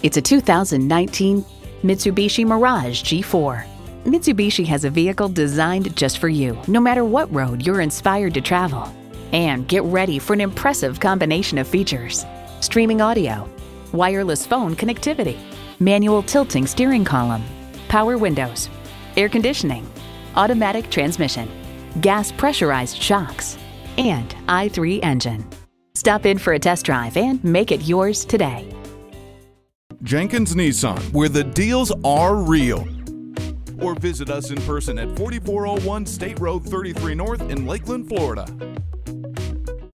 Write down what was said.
It's a 2019 Mitsubishi Mirage G4. Mitsubishi has a vehicle designed just for you, no matter what road you're inspired to travel. And get ready for an impressive combination of features. Streaming audio, wireless phone connectivity, manual tilting steering column, power windows, air conditioning, automatic transmission, gas pressurized shocks, and i3 engine. Stop in for a test drive and make it yours today. Jenkins Nissan, where the deals are real. Or visit us in person at 4401 State Road 33 North in Lakeland, Florida.